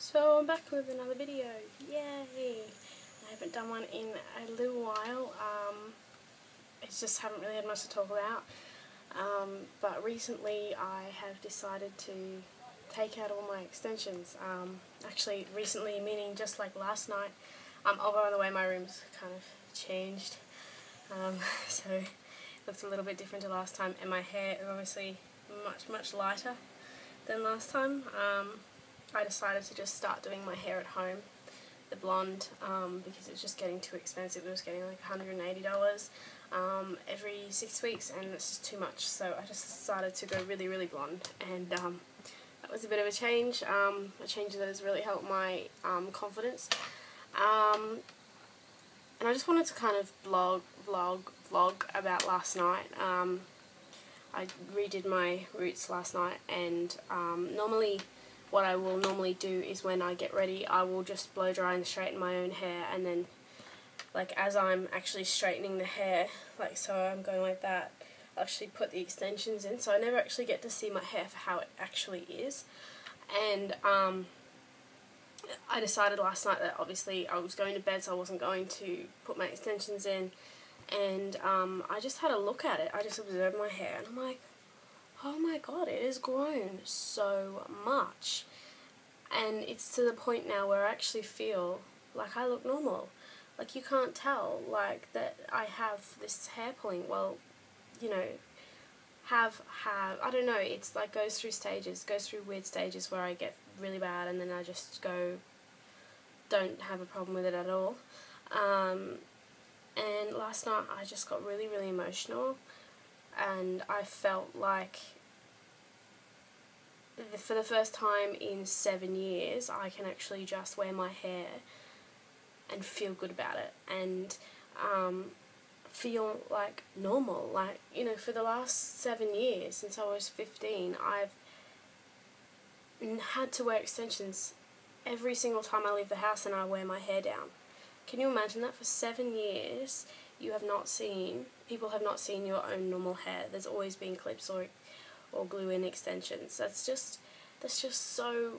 So I'm back with another video. Yay! I haven't done one in a little while. Um, I just haven't really had much to talk about. Um, but recently I have decided to take out all my extensions. Um, actually, recently, meaning just like last night. Um, although on the way my room's kind of changed. Um, so it looks a little bit different to last time. And my hair is obviously much, much lighter than last time. Um, I decided to just start doing my hair at home, the blonde, um, because it was just getting too expensive. It was getting like $180 um, every six weeks, and it's just too much. So I just decided to go really, really blonde, and um, that was a bit of a change. Um, a change that has really helped my um, confidence. Um, and I just wanted to kind of vlog, vlog, vlog about last night. I redid my roots last night, and normally what I will normally do is when I get ready I will just blow dry and straighten my own hair and then like as I'm actually straightening the hair like so I'm going like that I actually put the extensions in. So I never actually get to see my hair for how it actually is. And um, I decided last night that obviously I was going to bed so I wasn't going to put my extensions in. And um, I just had a look at it. I just observed my hair and I'm like oh my god, it has grown so much. And it's to the point now where I actually feel like I look normal. Like you can't tell like that I have this hair pulling. Well, you know, have have I don't know. It's like goes through stages, goes through weird stages where I get really bad and then I just go don't have a problem with it at all. Um, and last night I just got really really emotional and I felt like for the first time in seven years I can actually just wear my hair and feel good about it and um, feel like normal. Like you know for the last seven years since I was 15 I've had to wear extensions every single time I leave the house and I wear my hair down. Can you imagine that? For seven years you have not seen, people have not seen your own normal hair. There's always been clips or, or glue-in extensions. That's just, that's just so,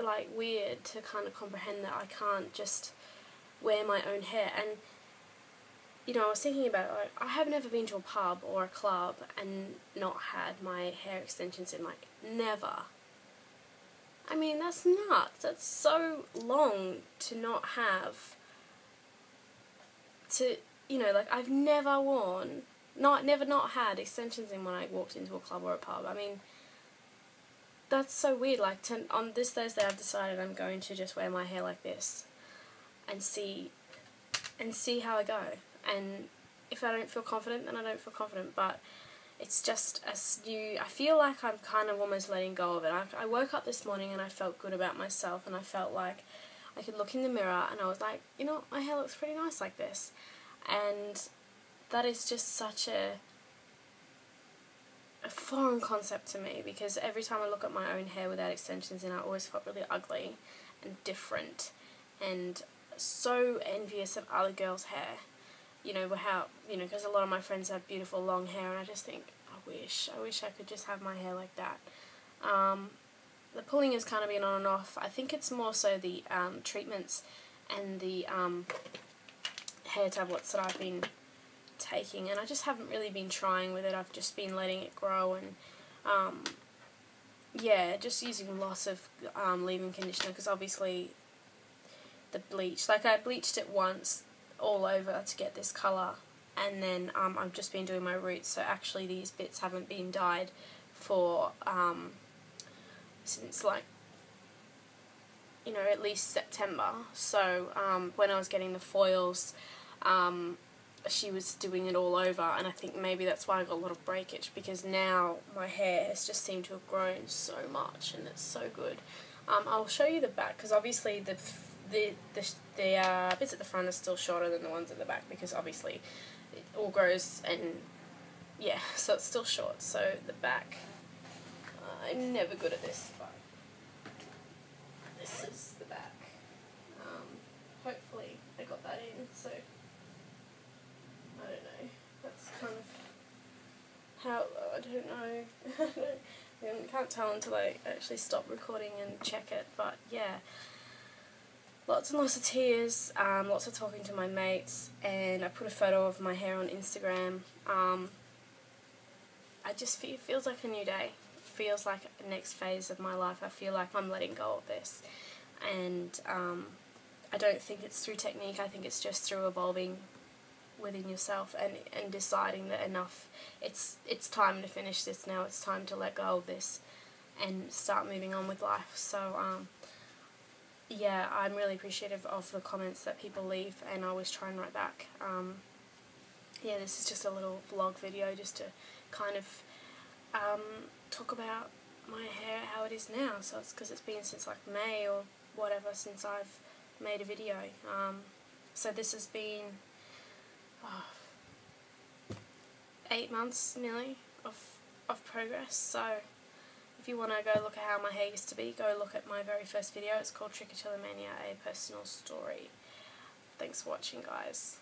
like, weird to kind of comprehend that I can't just wear my own hair. And, you know, I was thinking about, like, I have never been to a pub or a club and not had my hair extensions in, like, never. I mean, that's nuts. That's so long to not have, to, you know, like I've never worn, not never not had extensions in when I walked into a club or a pub. I mean, that's so weird. Like to, on this Thursday, I've decided I'm going to just wear my hair like this, and see, and see how I go. And if I don't feel confident, then I don't feel confident. But it's just a new. I feel like I'm kind of almost letting go of it. I, I woke up this morning and I felt good about myself, and I felt like I could look in the mirror and I was like, you know, my hair looks pretty nice like this and that is just such a a foreign concept to me because every time I look at my own hair without extensions in I always felt really ugly and different and so envious of other girls' hair. You know how you know because a lot of my friends have beautiful long hair and I just think I wish I wish I could just have my hair like that. Um, the pulling has kind of been on and off. I think it's more so the um, treatments and the um, hair tablets that I've been taking and I just haven't really been trying with it. I've just been letting it grow and um, yeah, just using lots of um, leave-in conditioner because obviously the bleach, like I bleached it once all over to get this colour and then um, I've just been doing my roots so actually these bits haven't been dyed for um, since like you know at least September so um, when I was getting the foils um, she was doing it all over and I think maybe that's why I got a lot of breakage because now my hair has just seemed to have grown so much and it's so good. Um, I'll show you the back because obviously the the the, the uh, bits at the front are still shorter than the ones at the back because obviously it all grows and yeah so it's still short so the back uh, I'm never good at this but this is the back um, hopefully I got that in so how, I don't know, I can't tell until I actually stop recording and check it, but yeah, lots and lots of tears, um, lots of talking to my mates, and I put a photo of my hair on Instagram. Um, I just feel, it feels like a new day. It feels like a next phase of my life. I feel like I'm letting go of this, and um, I don't think it's through technique. I think it's just through evolving within yourself and and deciding that enough. It's it's time to finish this now. It's time to let go of this, and start moving on with life. So um, yeah, I'm really appreciative of the comments that people leave, and I always try and write back. Um, yeah, this is just a little vlog video just to kind of um, talk about my hair, how it is now. So it's because it's been since like May or whatever since I've made a video. Um, so this has been oh, eight months nearly of, of progress. So if you want to go look at how my hair used to be, go look at my very first video. It's called Trichotillomania, a personal story. Thanks for watching guys.